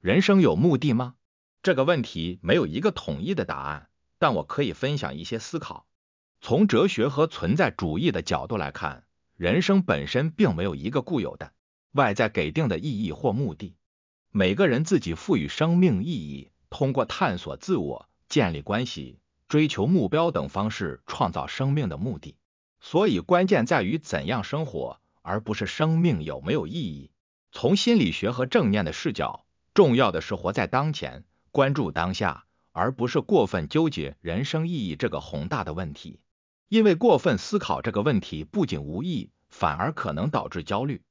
人生有目的吗？这个问题没有一个统一的答案，但我可以分享一些思考。从哲学和存在主义的角度来看，人生本身并没有一个固有的外在给定的意义或目的。每个人自己赋予生命意义，通过探索自我、建立关系、追求目标等方式创造生命的目的。所以，关键在于怎样生活，而不是生命有没有意义。从心理学和正念的视角，重要的是活在当前，关注当下，而不是过分纠结人生意义这个宏大的问题。因为过分思考这个问题不仅无益，反而可能导致焦虑。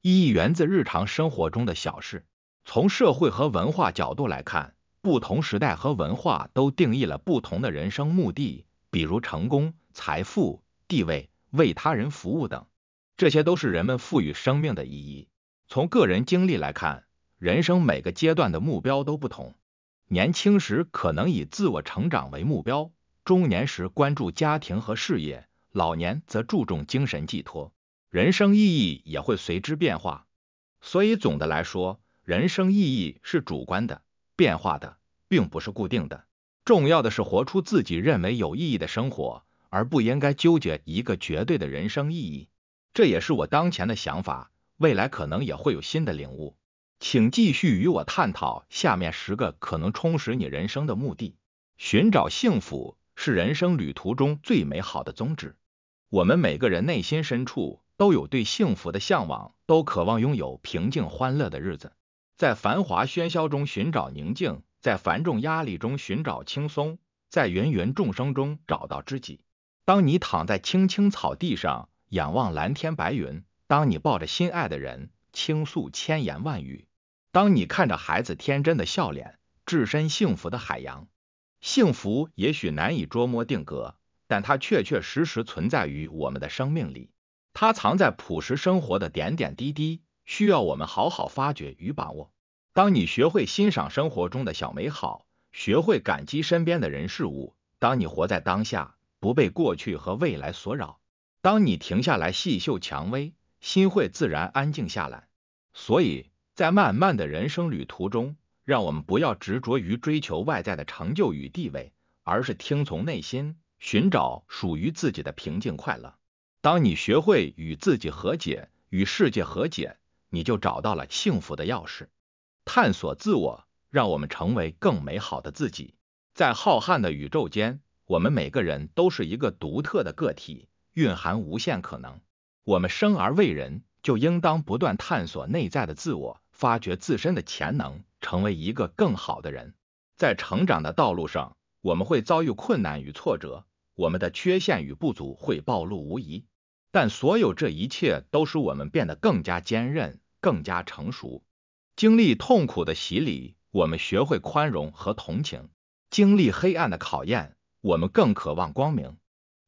意义源自日常生活中的小事。从社会和文化角度来看，不同时代和文化都定义了不同的人生目的，比如成功、财富、地位、为他人服务等，这些都是人们赋予生命的意义。从个人经历来看，人生每个阶段的目标都不同。年轻时可能以自我成长为目标。中年时关注家庭和事业，老年则注重精神寄托，人生意义也会随之变化。所以总的来说，人生意义是主观的、变化的，并不是固定的。重要的是活出自己认为有意义的生活，而不应该纠结一个绝对的人生意义。这也是我当前的想法，未来可能也会有新的领悟。请继续与我探讨下面十个可能充实你人生的目的，寻找幸福。是人生旅途中最美好的宗旨。我们每个人内心深处都有对幸福的向往，都渴望拥有平静欢乐的日子，在繁华喧嚣中寻找宁静，在繁重压力中寻找轻松，在芸芸众生中找到知己。当你躺在青青草地上，仰望蓝天白云；当你抱着心爱的人，倾诉千言万语；当你看着孩子天真的笑脸，置身幸福的海洋。幸福也许难以捉摸定格，但它确确实实存在于我们的生命里。它藏在朴实生活的点点滴滴，需要我们好好发掘与把握。当你学会欣赏生活中的小美好，学会感激身边的人事物，当你活在当下，不被过去和未来所扰，当你停下来细嗅蔷薇，心会自然安静下来。所以在漫漫的人生旅途中，让我们不要执着于追求外在的成就与地位，而是听从内心，寻找属于自己的平静快乐。当你学会与自己和解，与世界和解，你就找到了幸福的钥匙。探索自我，让我们成为更美好的自己。在浩瀚的宇宙间，我们每个人都是一个独特的个体，蕴含无限可能。我们生而为人，就应当不断探索内在的自我，发掘自身的潜能。成为一个更好的人，在成长的道路上，我们会遭遇困难与挫折，我们的缺陷与不足会暴露无遗。但所有这一切都使我们变得更加坚韧、更加成熟。经历痛苦的洗礼，我们学会宽容和同情；经历黑暗的考验，我们更渴望光明。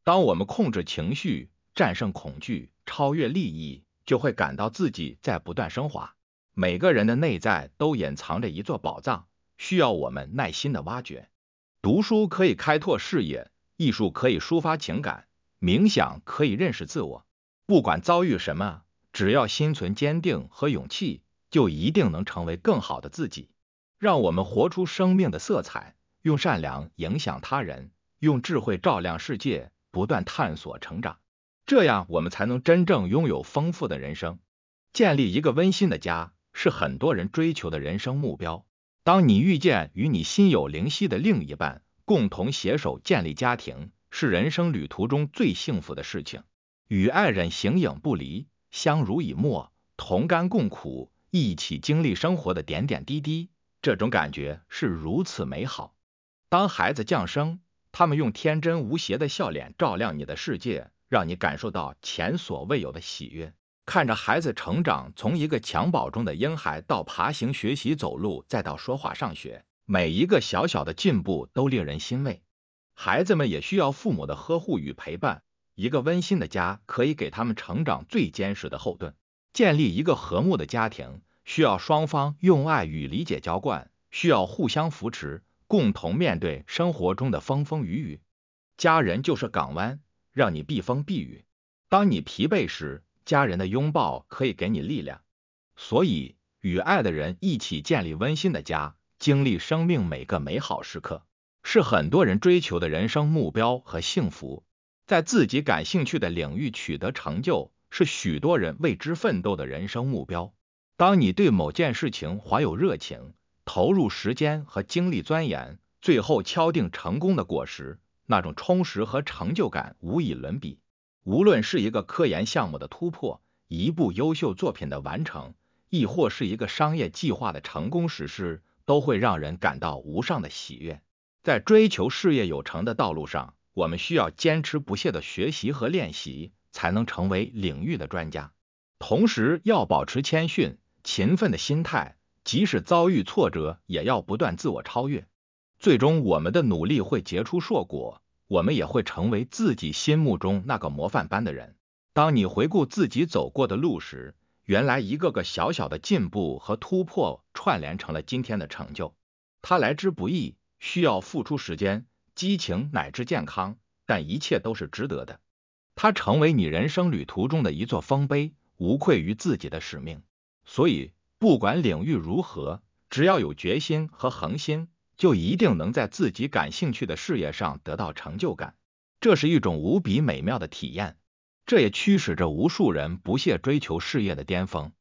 当我们控制情绪、战胜恐惧、超越利益，就会感到自己在不断升华。每个人的内在都隐藏着一座宝藏，需要我们耐心的挖掘。读书可以开拓视野，艺术可以抒发情感，冥想可以认识自我。不管遭遇什么，只要心存坚定和勇气，就一定能成为更好的自己。让我们活出生命的色彩，用善良影响他人，用智慧照亮世界，不断探索成长，这样我们才能真正拥有丰富的人生，建立一个温馨的家。是很多人追求的人生目标。当你遇见与你心有灵犀的另一半，共同携手建立家庭，是人生旅途中最幸福的事情。与爱人形影不离，相濡以沫，同甘共苦，一起经历生活的点点滴滴，这种感觉是如此美好。当孩子降生，他们用天真无邪的笑脸照亮你的世界，让你感受到前所未有的喜悦。看着孩子成长，从一个襁褓中的婴孩到爬行、学习、走路，再到说话、上学，每一个小小的进步都令人欣慰。孩子们也需要父母的呵护与陪伴，一个温馨的家可以给他们成长最坚实的后盾。建立一个和睦的家庭，需要双方用爱与理解浇灌，需要互相扶持，共同面对生活中的风风雨雨。家人就是港湾，让你避风避雨。当你疲惫时，家人的拥抱可以给你力量，所以与爱的人一起建立温馨的家，经历生命每个美好时刻，是很多人追求的人生目标和幸福。在自己感兴趣的领域取得成就，是许多人为之奋斗的人生目标。当你对某件事情怀有热情，投入时间和精力钻研，最后敲定成功的果实，那种充实和成就感无以伦比。无论是一个科研项目的突破，一部优秀作品的完成，亦或是一个商业计划的成功实施，都会让人感到无上的喜悦。在追求事业有成的道路上，我们需要坚持不懈的学习和练习，才能成为领域的专家。同时，要保持谦逊、勤奋的心态，即使遭遇挫折，也要不断自我超越。最终，我们的努力会结出硕果，我们也会成为自己心目中那个模范般的人。当你回顾自己走过的路时，原来一个个小小的进步和突破串联成了今天的成就。它来之不易，需要付出时间。激情乃至健康，但一切都是值得的。它成为你人生旅途中的一座丰碑，无愧于自己的使命。所以，不管领域如何，只要有决心和恒心，就一定能在自己感兴趣的事业上得到成就感。这是一种无比美妙的体验，这也驱使着无数人不懈追求事业的巅峰。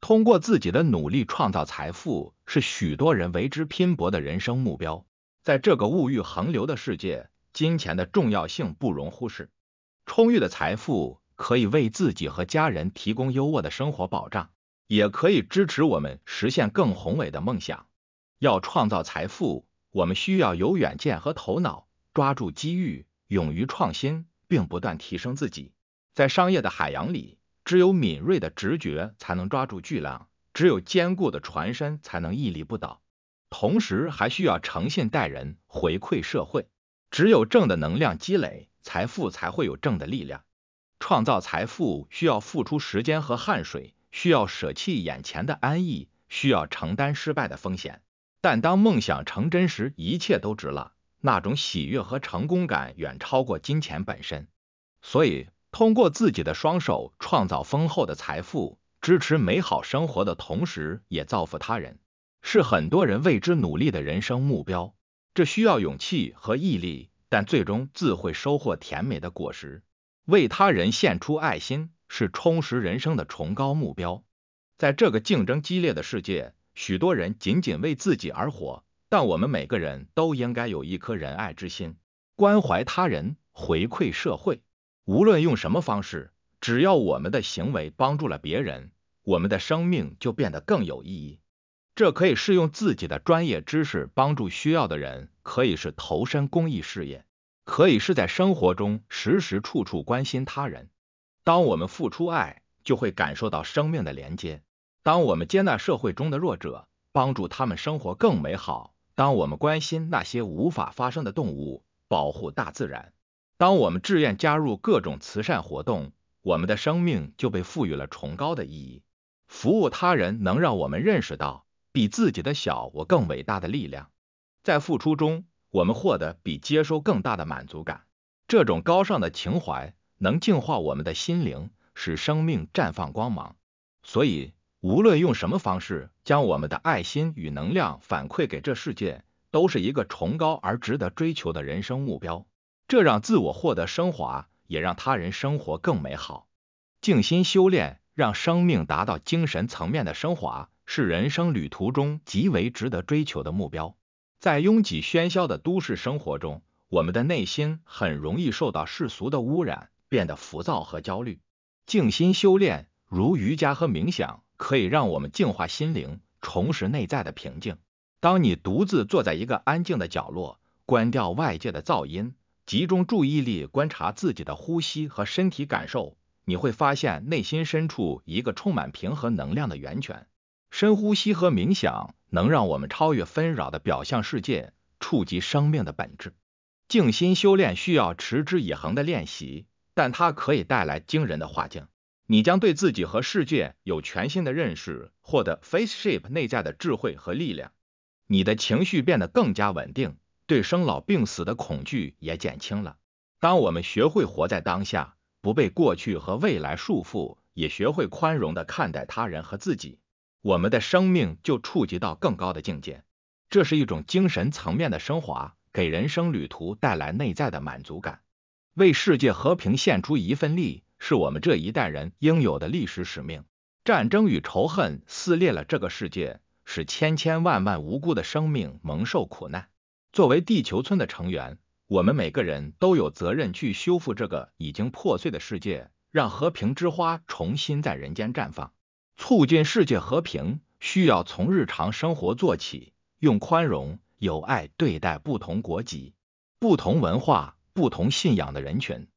通过自己的努力创造财富，是许多人为之拼搏的人生目标。在这个物欲横流的世界，金钱的重要性不容忽视。充裕的财富可以为自己和家人提供优渥的生活保障，也可以支持我们实现更宏伟的梦想。要创造财富，我们需要有远见和头脑，抓住机遇，勇于创新，并不断提升自己。在商业的海洋里，只有敏锐的直觉才能抓住巨浪，只有坚固的船身才能屹立不倒。同时还需要诚信待人，回馈社会。只有正的能量积累，财富才会有正的力量。创造财富需要付出时间和汗水，需要舍弃眼前的安逸，需要承担失败的风险。但当梦想成真时，一切都值了。那种喜悦和成功感远超过金钱本身。所以，通过自己的双手创造丰厚的财富，支持美好生活的同时，也造福他人。是很多人为之努力的人生目标，这需要勇气和毅力，但最终自会收获甜美的果实。为他人献出爱心是充实人生的崇高目标。在这个竞争激烈的世界，许多人仅仅为自己而活，但我们每个人都应该有一颗仁爱之心，关怀他人，回馈社会。无论用什么方式，只要我们的行为帮助了别人，我们的生命就变得更有意义。这可以是用自己的专业知识帮助需要的人，可以是投身公益事业，可以是在生活中时时处处关心他人。当我们付出爱，就会感受到生命的连接。当我们接纳社会中的弱者，帮助他们生活更美好；当我们关心那些无法发声的动物，保护大自然；当我们志愿加入各种慈善活动，我们的生命就被赋予了崇高的意义。服务他人能让我们认识到。比自己的小我更伟大的力量，在付出中，我们获得比接收更大的满足感。这种高尚的情怀能净化我们的心灵，使生命绽放光芒。所以，无论用什么方式将我们的爱心与能量反馈给这世界，都是一个崇高而值得追求的人生目标。这让自我获得升华，也让他人生活更美好。静心修炼，让生命达到精神层面的升华。是人生旅途中极为值得追求的目标。在拥挤喧嚣的都市生活中，我们的内心很容易受到世俗的污染，变得浮躁和焦虑。静心修炼，如瑜伽和冥想，可以让我们净化心灵，重拾内在的平静。当你独自坐在一个安静的角落，关掉外界的噪音，集中注意力观察自己的呼吸和身体感受，你会发现内心深处一个充满平和能量的源泉。深呼吸和冥想能让我们超越纷扰的表象世界，触及生命的本质。静心修炼需要持之以恒的练习，但它可以带来惊人的化境。你将对自己和世界有全新的认识，获得 Face Shape 内在的智慧和力量。你的情绪变得更加稳定，对生老病死的恐惧也减轻了。当我们学会活在当下，不被过去和未来束缚，也学会宽容的看待他人和自己。我们的生命就触及到更高的境界。这是一种精神层面的升华，给人生旅途带来内在的满足感。为世界和平献出一份力，是我们这一代人应有的历史使命。战争与仇恨撕裂了这个世界，使千千万万无辜的生命蒙受苦难。作为地球村的成员，我们每个人都有责任去修复这个已经破碎的世界，让和平之花重新在人间绽放。促进世界和平，需要从日常生活做起。用宽容、友爱对待不同国籍、不同文化、不同信仰的人群。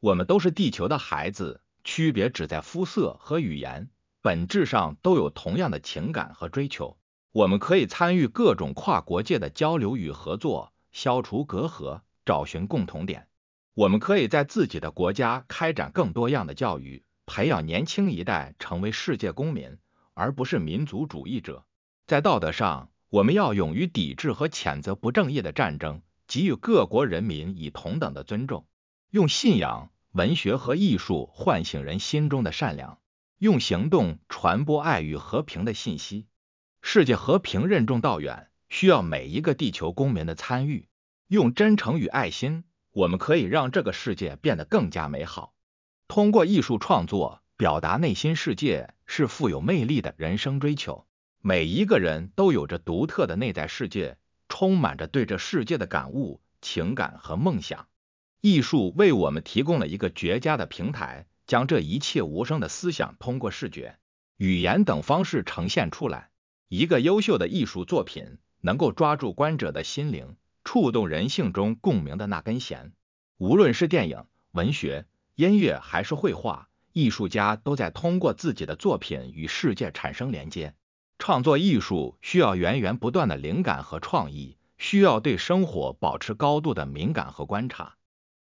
我们都是地球的孩子，区别只在肤色和语言，本质上都有同样的情感和追求。我们可以参与各种跨国界的交流与合作，消除隔阂，找寻共同点。我们可以在自己的国家开展更多样的教育，培养年轻一代成为世界公民，而不是民族主义者。在道德上。我们要勇于抵制和谴责不正义的战争，给予各国人民以同等的尊重。用信仰、文学和艺术唤醒人心中的善良，用行动传播爱与和平的信息。世界和平任重道远，需要每一个地球公民的参与。用真诚与爱心，我们可以让这个世界变得更加美好。通过艺术创作表达内心世界，是富有魅力的人生追求。每一个人都有着独特的内在世界，充满着对这世界的感悟、情感和梦想。艺术为我们提供了一个绝佳的平台，将这一切无声的思想通过视觉、语言等方式呈现出来。一个优秀的艺术作品能够抓住观者的心灵，触动人性中共鸣的那根弦。无论是电影、文学、音乐还是绘画，艺术家都在通过自己的作品与世界产生连接。创作艺术需要源源不断的灵感和创意，需要对生活保持高度的敏感和观察，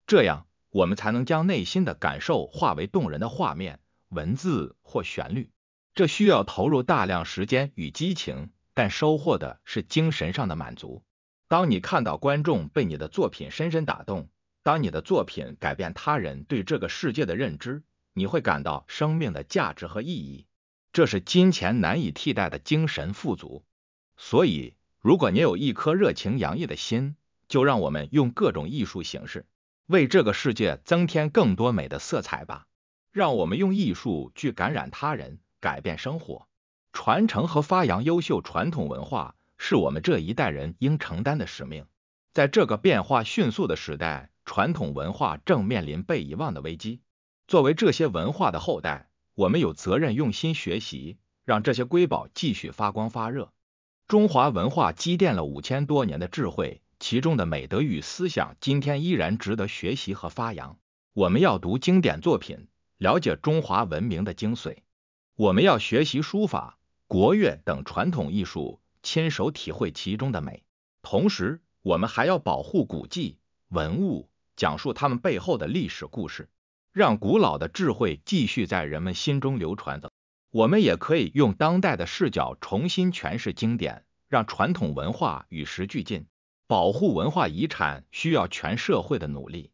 这样我们才能将内心的感受化为动人的画面、文字或旋律。这需要投入大量时间与激情，但收获的是精神上的满足。当你看到观众被你的作品深深打动，当你的作品改变他人对这个世界的认知，你会感到生命的价值和意义。这是金钱难以替代的精神富足，所以如果你有一颗热情洋溢的心，就让我们用各种艺术形式为这个世界增添更多美的色彩吧。让我们用艺术去感染他人，改变生活，传承和发扬优秀传统文化，是我们这一代人应承担的使命。在这个变化迅速的时代，传统文化正面临被遗忘的危机。作为这些文化的后代，我们有责任用心学习，让这些瑰宝继续发光发热。中华文化积淀了五千多年的智慧，其中的美德与思想，今天依然值得学习和发扬。我们要读经典作品，了解中华文明的精髓；我们要学习书法、国乐等传统艺术，亲手体会其中的美。同时，我们还要保护古迹文物，讲述他们背后的历史故事。让古老的智慧继续在人们心中流传着。我们也可以用当代的视角重新诠释经典，让传统文化与时俱进。保护文化遗产需要全社会的努力，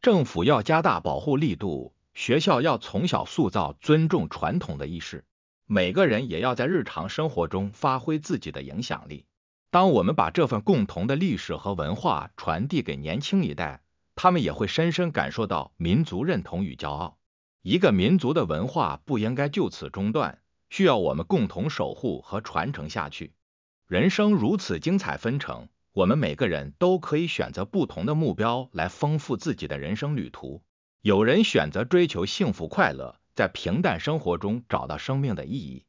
政府要加大保护力度，学校要从小塑造尊重传统的意识，每个人也要在日常生活中发挥自己的影响力。当我们把这份共同的历史和文化传递给年轻一代。他们也会深深感受到民族认同与骄傲。一个民族的文化不应该就此中断，需要我们共同守护和传承下去。人生如此精彩纷呈，我们每个人都可以选择不同的目标来丰富自己的人生旅途。有人选择追求幸福快乐，在平淡生活中找到生命的意义；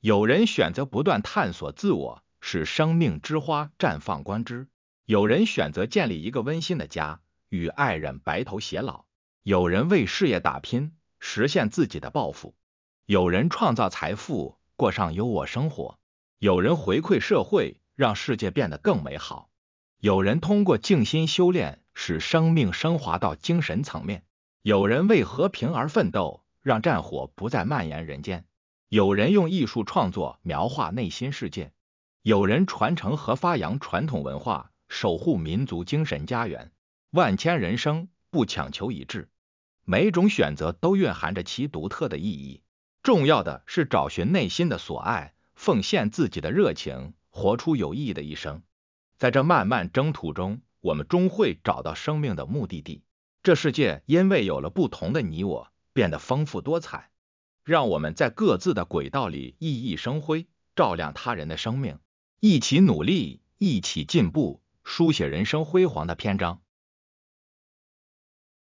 有人选择不断探索自我，使生命之花绽放光枝；有人选择建立一个温馨的家。与爱人白头偕老，有人为事业打拼，实现自己的抱负；有人创造财富，过上优渥生活；有人回馈社会，让世界变得更美好；有人通过静心修炼，使生命升华到精神层面；有人为和平而奋斗，让战火不再蔓延人间；有人用艺术创作描画内心世界；有人传承和发扬传统文化，守护民族精神家园。万千人生不强求一致，每种选择都蕴含着其独特的意义。重要的是找寻内心的所爱，奉献自己的热情，活出有意义的一生。在这漫漫征途中，我们终会找到生命的目的地。这世界因为有了不同的你我，变得丰富多彩。让我们在各自的轨道里熠熠生辉，照亮他人的生命，一起努力，一起进步，书写人生辉煌的篇章。